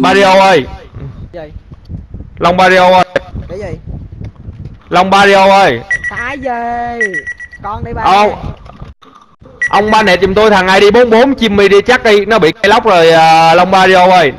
Barrio ơi. Gì? Long Barrio ơi. Cái gì? Long Barrio ơi. Cái gì? Con đi ba Ông Ông ba nè tìm tôi thằng ID 44 Jimmy đi chắc đi. Nó bị cây lóc rồi uh, Long Barrio ơi.